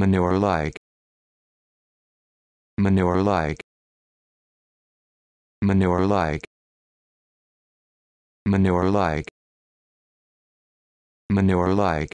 manure-like manure-like manure-like manure-like manure-like